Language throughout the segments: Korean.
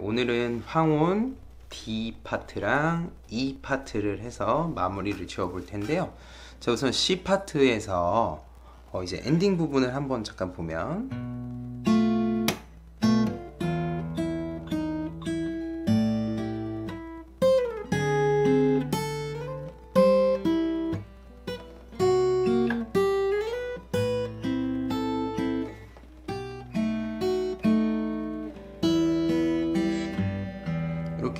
오늘은 황혼 D 파트랑 E 파트를 해서 마무리를 지어 볼 텐데요. 자, 우선 C 파트에서 어, 이제 엔딩 부분을 한번 잠깐 보면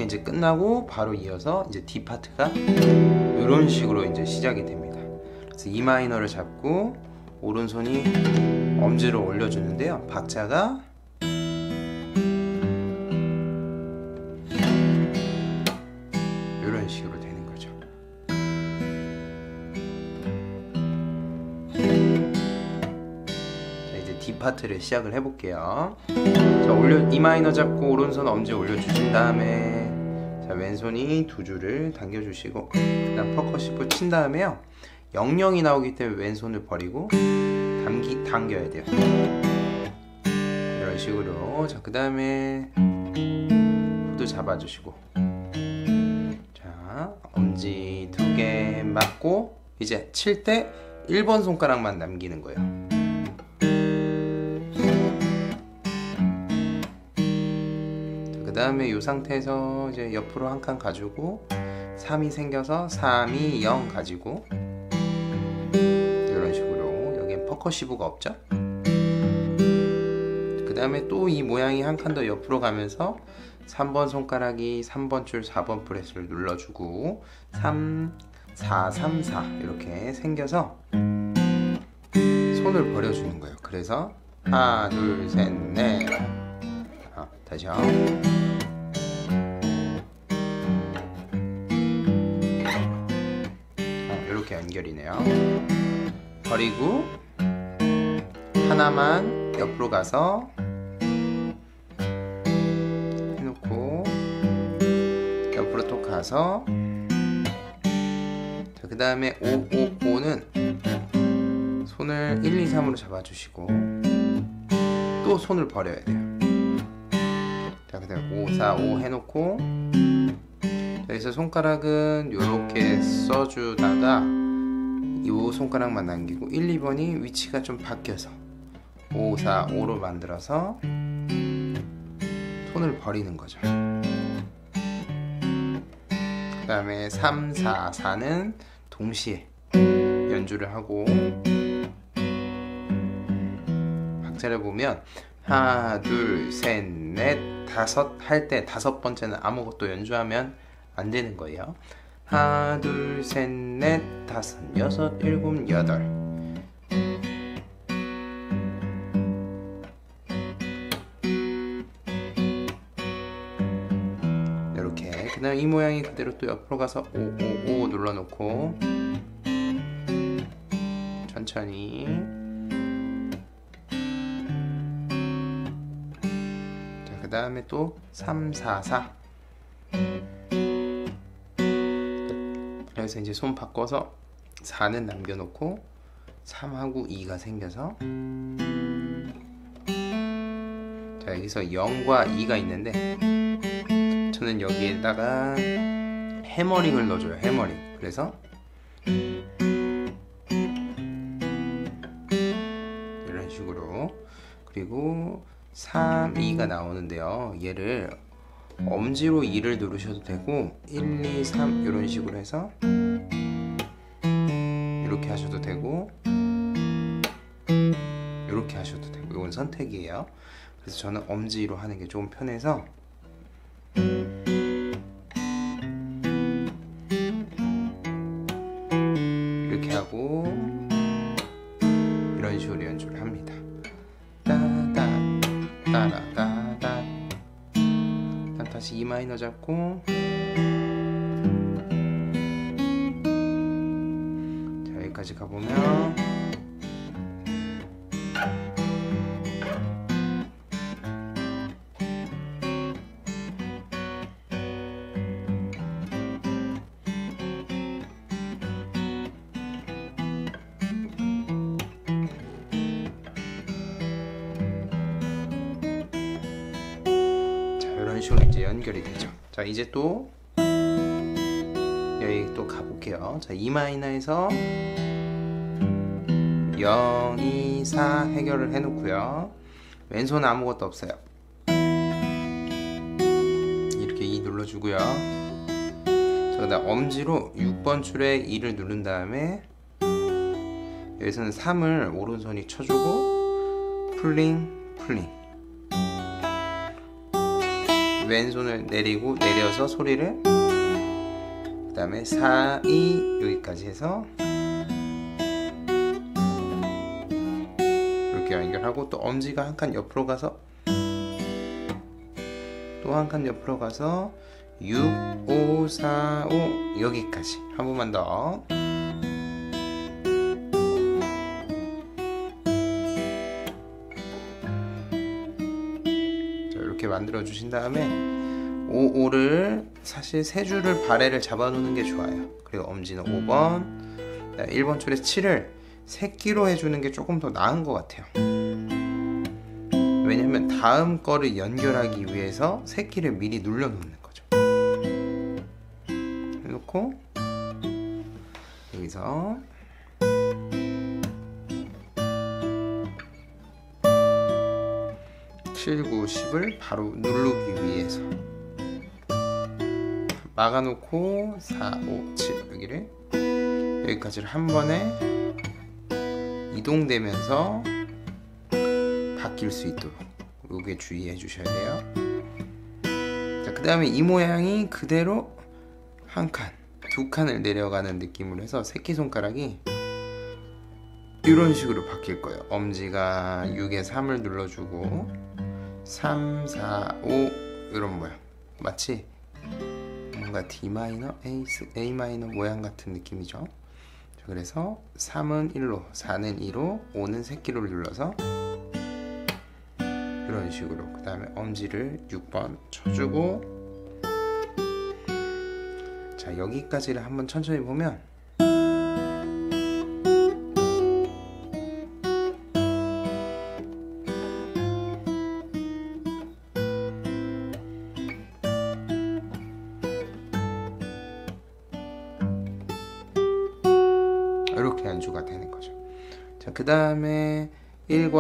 이제 끝나고 바로 이어서 이제 D 파트가 이런 식으로 이제 시작이 됩니다. 그래서 E 마이너를 잡고 오른손이 엄지로 올려주는데요. 박자가 이런 식으로 되는 거죠. 자 이제 D 파트를 시작을 해볼게요. 자 올려 E 마이너 잡고 오른손 엄지 올려주신 다음에 자 왼손이 두 줄을 당겨주시고 그다음 percussive 친 다음에요. 영영이 나오기 때문에 왼손을 버리고 당기 당겨야 돼요. 이런 식으로 자그 다음에 코드 잡아주시고 자 엄지 두 개 맞고 이제 칠 때 1번 손가락만 남기는 거예요. 다음에 이 상태에서 이제 옆으로 한 칸 가지고 3이 생겨서 3, 2, 0 가지고 이런 식으로 여기엔 퍼커시브가 없죠? 그 다음에 또 이 모양이 한 칸 더 옆으로 가면서 3번 손가락이 3번 줄 4번 프레스를 눌러주고 3, 4, 3, 4 이렇게 생겨서 손을 버려주는 거예요. 그래서 하나 둘 셋 넷. 아, 다시요 연결이네요. 버리고 하나만 옆으로 가서 해놓고 옆으로 또 가서 그 다음에 5, 5, 5는 손을 1, 2, 3으로 잡아주시고 또 손을 버려야 돼요. 자, 그 다음에 5, 4, 5 해놓고 여기서 손가락은 이렇게 써주다가 이 손가락만 남기고 1, 2번이 위치가 좀 바뀌어서 5, 4, 5로 만들어서 손을 버리는 거죠. 그 다음에 3, 4, 4는 동시에 연주를 하고 박자를 보면 하나, 둘, 셋, 넷, 다섯 할 때 다섯 번째는 아무것도 연주하면 안 되는 거예요. 하나, 둘, 셋, 넷, 다섯, 여섯, 일곱, 여덟. 이렇게. 그 다음 이 모양이 그대로 또 옆으로 가서 5, 5, 5 눌러놓고 천천히. 자, 그 다음에 또 3, 4, 4. 여기서 이제 손 바꿔서 4는 남겨놓고 3하고 2가 생겨서 자 여기서 0과 2가 있는데 저는 여기에다가 해머링을 넣어줘요 해머링. 그래서 이런 식으로. 그리고 3, 2가 나오는데요. 얘를 엄지로 2를 누르셔도 되고 1, 2, 3 이런 식으로 해서 이렇게 하셔도 되고 이렇게 하셔도 되고. 이건 선택이에요. 그래서 저는 엄지로 하는 게 좀 편해서 이렇게 하고 마이너 잡고. 자 여기까지 가보면 식으로 이제 연결이 되죠. 자 이제 또 여기 또 가볼게요. 자 E 마이너에서 0, 2, 4 해결을 해놓고요. 왼손 아무것도 없어요. 이렇게 2 눌러주고요. 자 그다음 엄지로 6번 줄에 2를 누른 다음에 여기서는 3을 오른손이 쳐주고 풀링 풀링 왼손을 내리고 내려서 소리를 그 다음에 4, 2 여기까지 해서 이렇게 연결하고 또 엄지가 한 칸 옆으로 가서 또 한 칸 옆으로 가서 6, 5, 4, 5 여기까지 한 번만 더 만들어 주신 다음에 5, 5를 사실 세 줄을 발에를 잡아 놓는 게 좋아요. 그리고 엄지는 5번 1번 줄에 7을 새끼로 해주는 게 조금 더 나은 것 같아요. 왜냐면 다음 거를 연결하기 위해서 새끼를 미리 눌러 놓는 거죠. 해놓고 여기서 칠, 구, 십을 바로 누르기 위해서 막아놓고 4, 5, 7 여기를 여기까지를 한 번에 이동되면서 바뀔 수 있도록 요게 주의해 주셔야 돼요. 자, 그 다음에 이 모양이 그대로 한 칸, 두 칸을 내려가는 느낌으로 해서 새끼손가락이 이런 식으로 바뀔 거예요. 엄지가 6에 3을 눌러주고 3, 4, 5 이런 모양. 마치 뭔가 D 마이너, A, 마이너 모양 같은 느낌이죠. 자, 그래서 3은 1로, 4는 2로, 5는 새끼를 눌러서 이런 식으로. 그 다음에 엄지를 6번 쳐주고. 자 여기까지를 한번 천천히 보면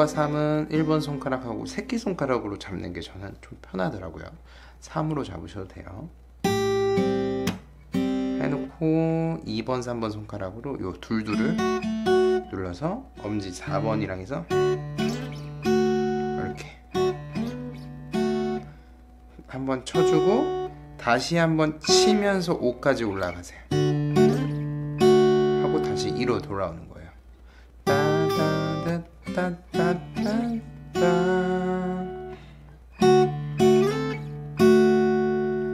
3은 1번 손가락하고 새끼손가락으로 잡는 게 저는 좀 편하더라고요. 3으로 잡으셔도 돼요. 해놓고 2번, 3번 손가락으로 요 둘둘을 눌러서 엄지 4번이랑 해서 이렇게 한번 쳐주고 다시 한번 치면서 5까지 올라가세요. 하고 다시 2로 돌아오는 거예요. 따다다다다다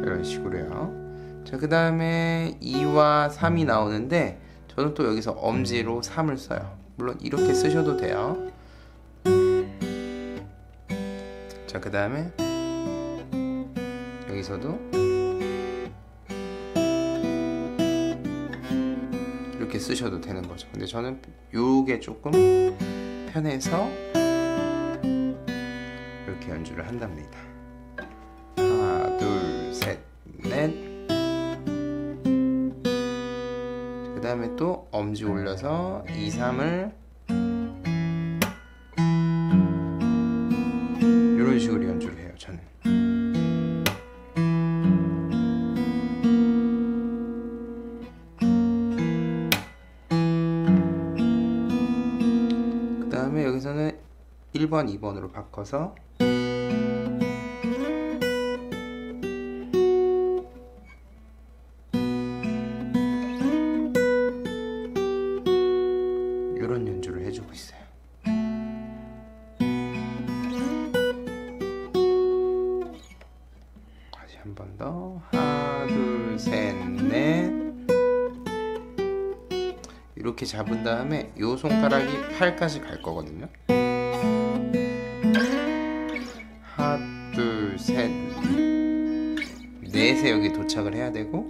이런 식으로요. 자, 그 다음에 2와 3이 나오는데 저는 또 여기서 엄지로 3을 써요. 물론 이렇게 쓰셔도 돼요. 자, 그 다음에 여기서도 이렇게 쓰셔도 되는 거죠. 근데 저는 요게 조금 편해서 이렇게 연주를 한답니다. 하나, 둘, 셋, 넷. 그 다음에 또 엄지 올려서 2, 3을 1번, 2번으로 바꿔서 이런 연주를 해주고 있어요. 다시 한 번 더. 하나, 둘, 셋, 넷. 이렇게 잡은 다음에 이 손가락이 팔까지 갈 거거든요. 둘, 셋, 넷에 여기 도착을 해야 되고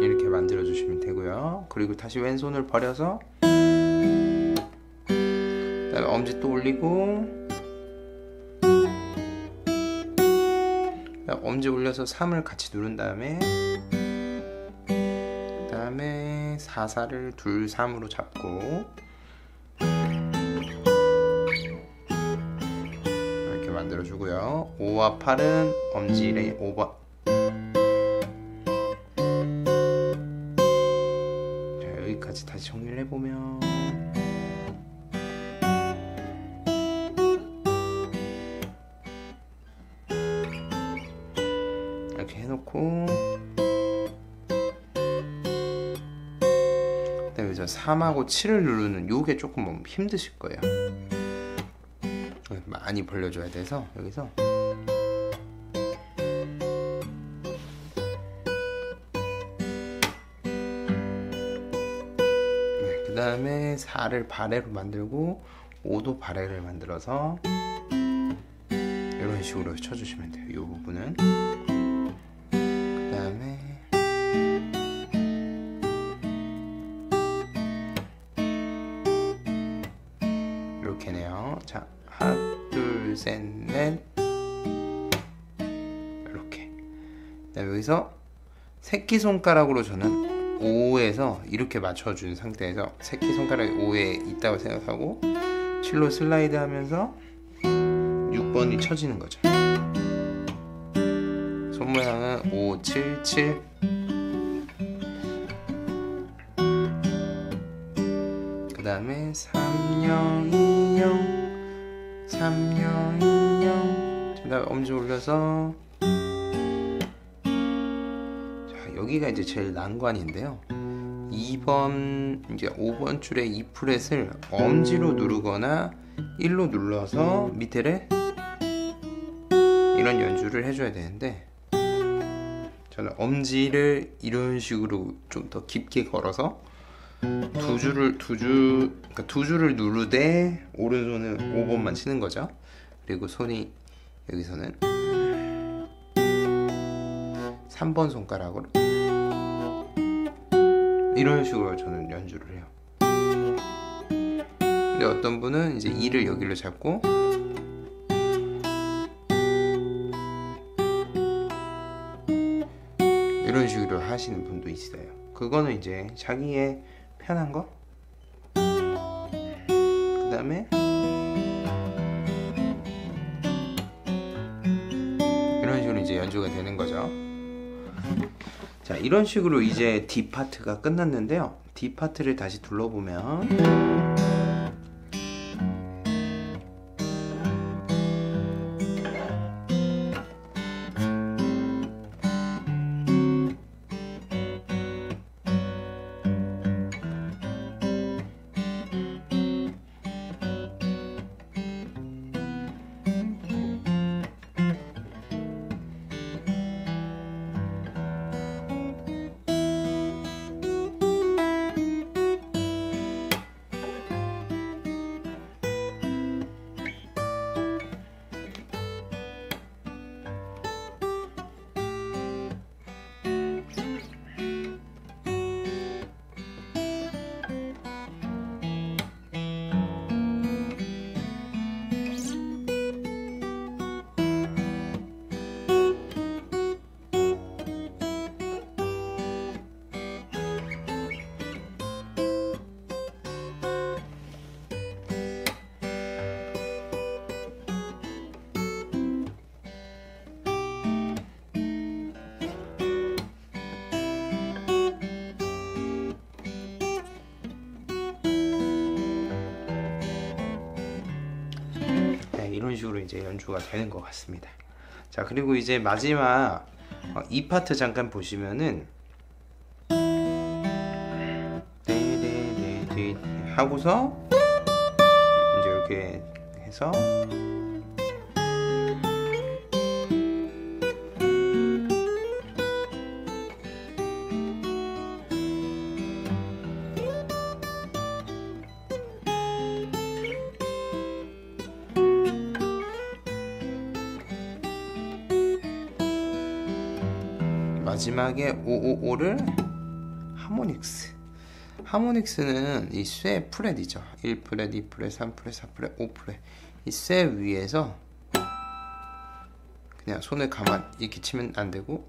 이렇게 만들어 주시면 되고요. 그리고 다시 왼손을 버려서 그다음에 엄지 또 올리고 엄지 올려서 3을 같이 누른 다음에 그 다음에 4, 4를 둘, 3으로 잡고 만들어 주고요. 5와 8은 엄지의 5번. 자 여기까지 다시 정리를 해보면. 이렇게 해놓고. 그다음에 여기서 3하고 7을 누르는 요게 조금 뭐 힘드실 거예요 많이 벌려줘야 돼서 여기서. 네, 그 다음에 4를 바레로 만들고 5도 바레를 만들어서 이런 식으로 쳐주시면 돼요 이 부분은. 그 다음에 이렇게네요. 자 하나 둘셋넷. 이렇게. 여기서 새끼손가락으로 저는 5에서 이렇게 맞춰준 상태에서 새끼손가락이 5에 있다고 생각하고 7로 슬라이드 하면서 6번이 쳐지는 거죠. 손 모양은 5, 7, 7 그 다음에 3, 0, 2, 0 3, 0, 2, 0그 다음에 엄지 올려서. 자 여기가 이제 제일 난관인데요. 2번 이제 5번 줄의 2프렛을 엄지로 누르거나 1로 눌러서 밑에를 이런 연주를 해줘야 되는데 저는 엄지를 이런 식으로 좀 더 깊게 걸어서 두 줄을 두 줄 그러니까 두 줄을 누르되 오른손은 5번만 치는 거죠. 그리고 손이 여기서는 3번 손가락으로 이런 식으로 저는 연주를 해요. 근데 어떤 분은 이제 2를 여기로 잡고 이런 식으로 하시는 분도 있어요. 그거는 이제 자기의 편한 거. 그 다음에 이런 식으로 이제 연주가 되는 거죠. 자, 이런 식으로 이제 D 파트가 끝났는데요. D 파트를 다시 둘러보면 식으로 이제 연주가 되는 것 같습니다. 자 그리고 이제 마지막 어, 이 파트 잠깐 보시면은 하고서 이제 이렇게 해서 마지막에 555를 하모닉스. 하모닉스는 이 쇠 프렛이죠. 1프렛, 2프렛, 3프렛, 4프렛, 5프렛 이 쇠 위에서 그냥 손을 가만 이렇게 치면 안 되고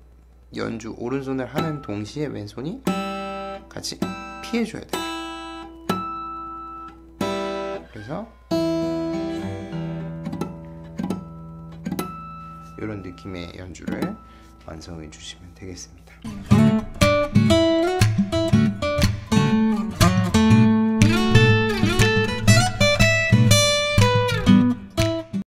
연주 오른손을 하는 동시에 왼손이 같이 피해줘야 돼요. 그래서 이런 느낌의 연주를 완성해 주시면 되겠습니다.